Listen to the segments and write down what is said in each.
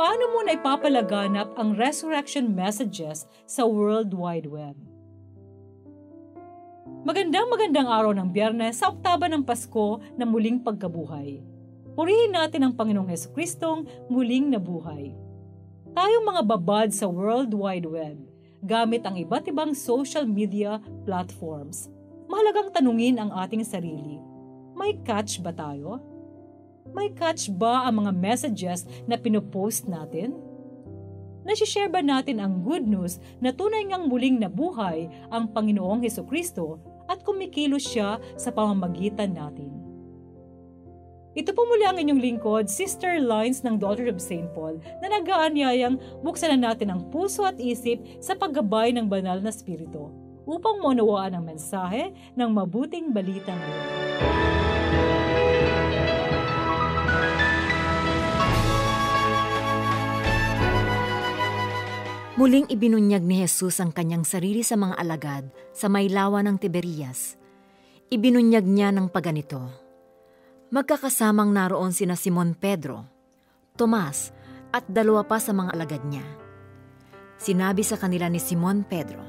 paano mo na ipapalaganap ang resurrection messages sa World Wide Web? Magandang magandang araw ng biyernes sa oktaba ng Pasko na muling pagkabuhay. Purihin natin ang Panginoong Heso Kristong muling nabuhay. Tayong mga babad sa World Wide Web, gamit ang iba't ibang social media platforms, mahalagang tanungin ang ating sarili. May catch ba tayo? May catch ba ang mga messages na pinopost natin? Nasishare ba natin ang good news na tunay ngang muling nabuhay ang Panginoong Heso Kristo at kumikilos siya sa pamamagitan natin? Ito po muli ang inyong lingkod, Sister Lines ng Daughter of St. Paul na nag-aanyayang buksan na natin ang puso at isip sa paggabay ng banal na spirito upang maunawaan ang mensahe ng mabuting balita ngayon. Muling ibinunyag ni Jesus ang kanyang sarili sa mga alagad sa may lawa ng Tiberias. Ibinunyag niya ng paganito. Magkakasamang naroon sina Simon Pedro, Tomas at dalawa pa sa mga alagad niya. Sinabi sa kanila ni Simon Pedro,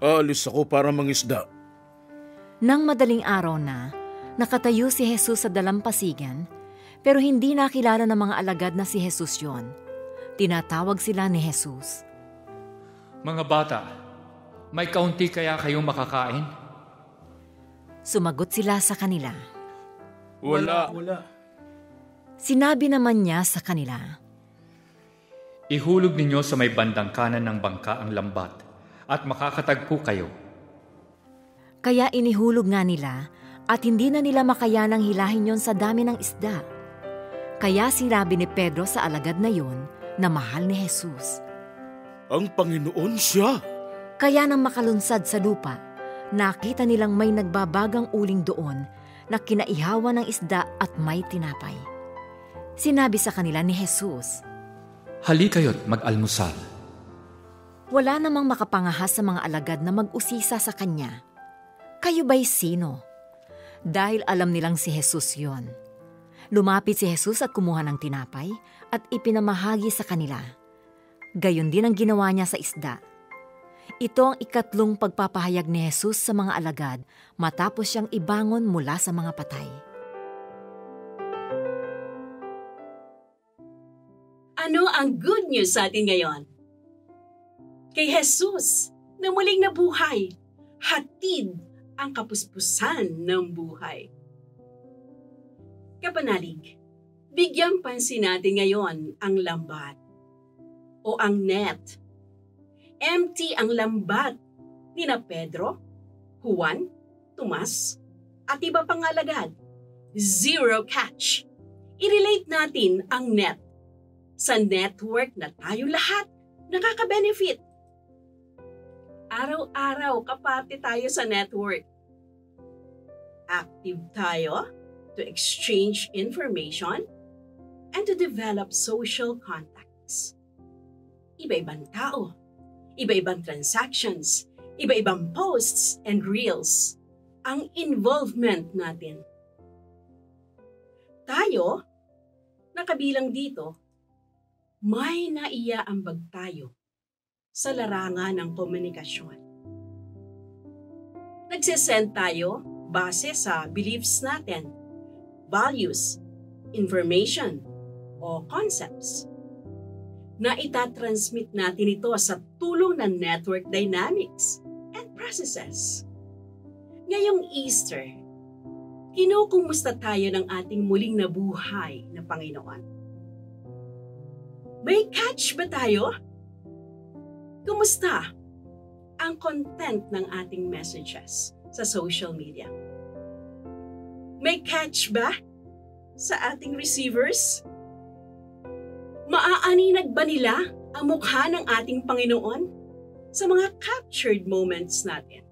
Aalis ako para mangisda. Nang madaling araw na, nakatayo si Jesus sa dalampasigan, pero hindi nakilala ng mga alagad na si Jesus yon. Tinatawag sila ni Jesus. Mga bata, may kaunti kaya kayong makakain? Sumagot sila sa kanila. Wala. Sinabi naman niya sa kanila, Ihulog ninyo sa may bandang kanan ng bangka ang lambat at makakatagpo kayo. Kaya inihulog nga nila at hindi na nila makayanang hilahin yon sa dami ng isda. Kaya sinabi ni Pedro sa alagad na yon na mahal ni Jesus. Ang Panginoon siya. Kaya nang makalunsad sa lupa, nakita nilang may nagbabagang uling doon na kinaihawan ng isda at may tinapay. Sinabi sa kanila ni Jesus, Hali kayo't mag-almusal. Wala namang makapangahas sa mga alagad na mag-usisa sa kanya. Kayo ba'y sino? Dahil alam nilang si Jesus yon. Lumapit si Jesus at kumuha ng tinapay at ipinamahagi sa kanila. Gayon din ang ginawa niya sa isda. Ito ang ikatlong pagpapahayag ni Jesus sa mga alagad matapos siyang ibangon mula sa mga patay. Ano ang good news sa atin ngayon? Kay Jesus na muling nabuhay, hatid ang kapuspusan ng buhay. Kapanalig, bigyan pansin natin ngayon ang lambat o ang net. Empty ang lambat ni na Pedro, Juan, Tomas, at iba pang alagad. Zero catch. I-relate natin ang net sa network na tayo lahat nakaka-benefit. Araw-araw kapati tayo sa network. Active tayo to exchange information and to develop social contacts. Iba-ibang tao, iba-ibang transactions, iba-ibang posts and reels ang involvement natin. Tayo, nakabilang dito, may naiaambag tayo sa larangan ng komunikasyon. Nagsisend tayo base sa beliefs natin, values, information, o concepts na itatransmit natin ito sa tulong ng network dynamics and processes. Ngayong Easter, kinukumusta tayo ng ating muling nabuhay na Panginoon. May catch ba tayo? Kumusta ang content ng ating messages sa social media? May catch ba sa ating receivers? Maaaninag ba nila ang mukha ng ating Panginoon sa mga captured moments natin?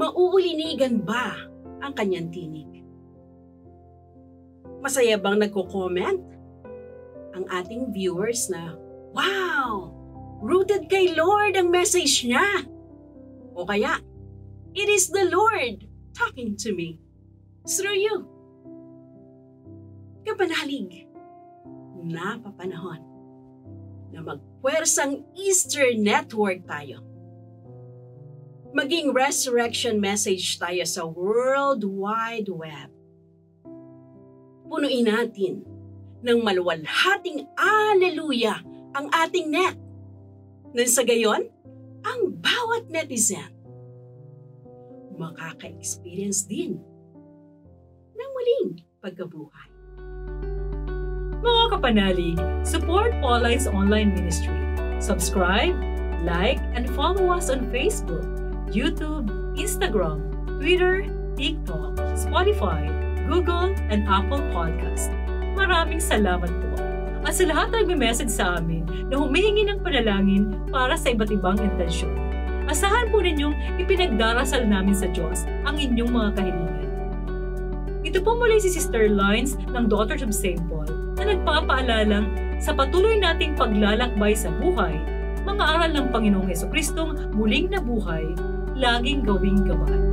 Mauulinigan ba ang kanyang tinig? Masaya bang nagko-comment ang ating viewers na, Wow! Rooted kay Lord ang message niya. O kaya, It is the Lord talking to me through you. Kapanalig, napapanahon na magpwersang Easter Network tayo. Maging resurrection message tayo sa World Wide Web. Punuin natin ng maluwalhating aleluya ang ating net. Nang sa gayon, ang bawat netizen makaka-experience din ng muling pagkabuhay. Mga kapanalig, support Pauline's online ministry. Subscribe, like, and follow us on Facebook, YouTube, Instagram, Twitter, TikTok, Spotify, Google, and Apple Podcast. Maraming salamat po. At sa lahat ay message sa amin na humihingi ng panalangin para sa iba't ibang intensyon. Asahan po ninyong ipinagdarasal namin sa Diyos ang inyong mga kahilingan. Ito po muli si Sister Lines ng Daughters of St. Paul na nagpapaalalang sa patuloy nating paglalakbay sa buhay, mga aral ng Panginoong Yeso Kristong muling nabuhay, laging gawing gabay.